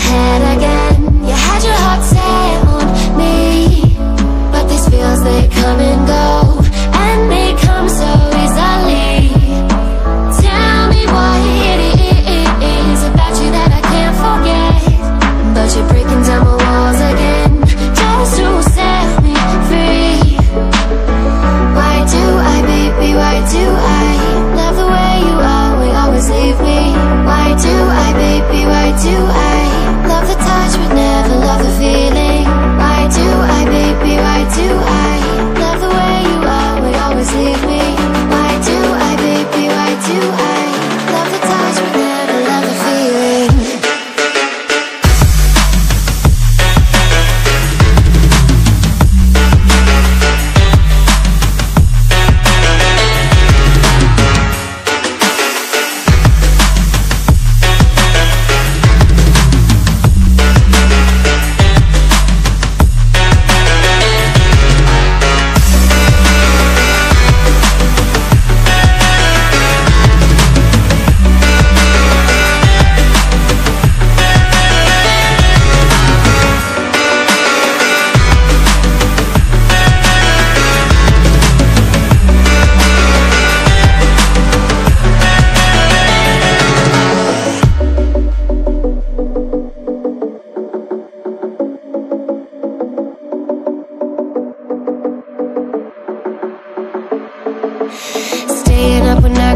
head staying up all night.